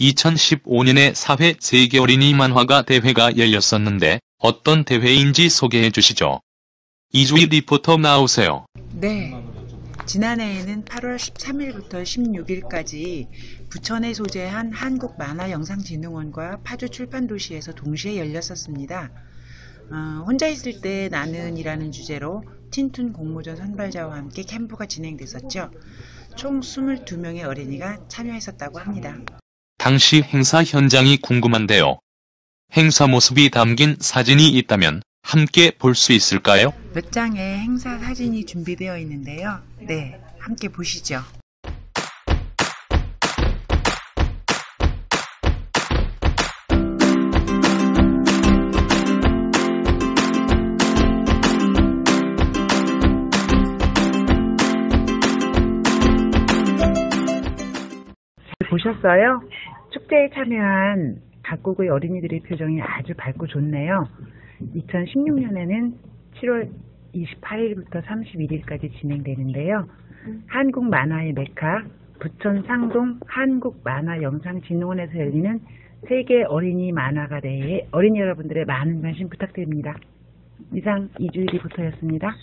2015년에 사회 세계 어린이 만화가 대회가 열렸었는데 어떤 대회인지 소개해 주시죠. 이주희 리포터 나오세요. 네. 지난해에는 8월 13일부터 16일까지 부천에 소재한 한국만화영상진흥원과 파주 출판도시에서 동시에 열렸었습니다. 어, 혼자 있을 때 나는이라는 주제로 틴툰 공모전 선발자와 함께 캠프가 진행됐었죠. 총 22명의 어린이가 참여했었다고 합니다. 당시 행사 현장이 궁금한데요. 행사 모습이 담긴 사진이 있다면 함께 볼 수 있을까요? 몇 장의 행사 사진이 준비되어 있는데요. 네, 함께 보시죠. 보셨어요? 축제에 참여한 각국의 어린이들의 표정이 아주 밝고 좋네요. 2016년에는 7월 28일부터 31일까지 진행되는데요. 한국 만화의 메카 부천 상동 한국 만화 영상 진흥원에서 열리는 세계 어린이 만화가 대회에 어린이 여러분들의 많은 관심 부탁드립니다. 이상 이주일 리포터였습니다.